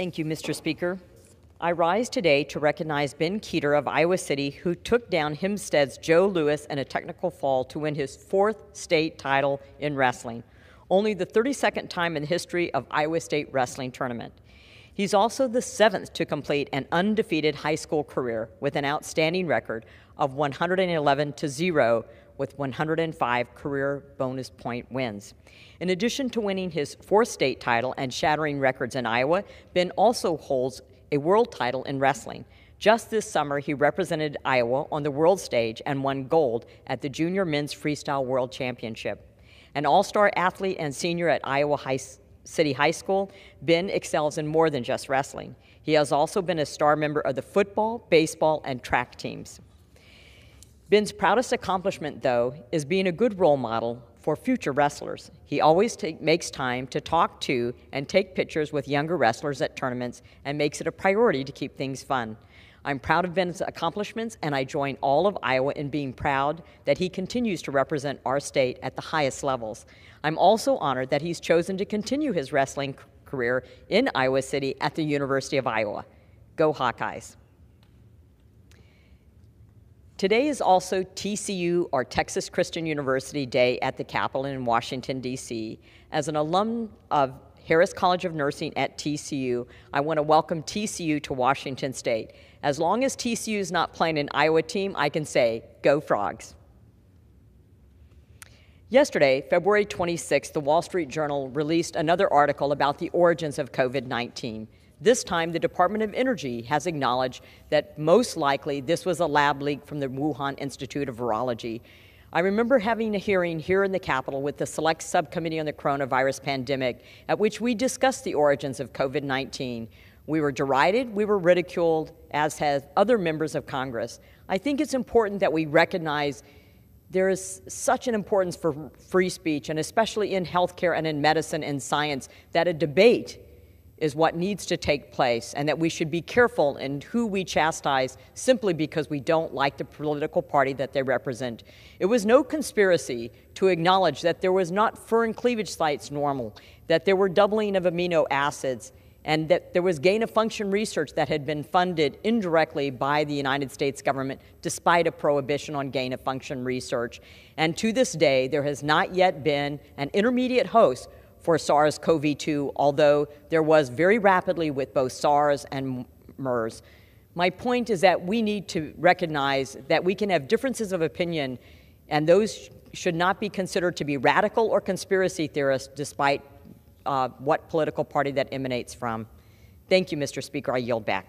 Thank you, Mr. Speaker. I rise today to recognize Ben Kueter of Iowa City, who took down Hempstead's Joe Lewis in a technical fall to win his fourth state title in wrestling, only the 32nd time in the history of Iowa State wrestling tournament. He's also the seventh to complete an undefeated high school career with an outstanding record of 111 to 0 with 105 career bonus point wins. In addition to winning his fourth state title and shattering records in Iowa, Ben also holds a world title in wrestling. Just this summer, he represented Iowa on the world stage and won gold at the Junior Men's Freestyle World Championship. An all star athlete and senior at Iowa High City High School, Ben excels in more than just wrestling. He has also been a star member of the football, baseball, and track teams. Ben's proudest accomplishment, though, is being a good role model for future wrestlers. He always take, makes time to talk to and take pictures with younger wrestlers at tournaments and makes it a priority to keep things fun. I'm proud of Ben's accomplishments, and I join all of Iowa in being proud that he continues to represent our state at the highest levels. I'm also honored that he's chosen to continue his wrestling career in Iowa City at the University of Iowa. Go Hawkeyes. Today is also TCU or Texas Christian University Day at the Capitol in Washington, D.C. As an alum of Harris College of Nursing at TCU, I want to welcome TCU to Washington State. As long as TCU is not playing an Iowa team, I can say, go Frogs. Yesterday, February 26, the Wall Street Journal released another article about the origins of COVID 19. This time, the Department of Energy has acknowledged that most likely this was a lab leak from the Wuhan Institute of Virology. I remember having a hearing here in the Capitol with the Select Subcommittee on the Coronavirus Pandemic, at which we discussed the origins of COVID 19. We were derided, we were ridiculed, as have other members of Congress. I think it's important that we recognize there is such an importance for free speech, and especially in healthcare and in medicine and science, that a debate is what needs to take place, and that we should be careful in who we chastise simply because we don't like the political party that they represent. It was no conspiracy to acknowledge that there was not furin cleavage sites normal, that there were doubling of amino acids, and that there was gain of function research that had been funded indirectly by the United States government despite a prohibition on gain of function research. And to this day, there has not yet been an intermediate host for SARS CoV 2, although there was very rapidly with both SARS and MERS. My point is that we need to recognize that we can have differences of opinion, and those should not be considered to be radical or conspiracy theorists, despite uh, what political party that emanates from. Thank you, Mr. Speaker. I yield back.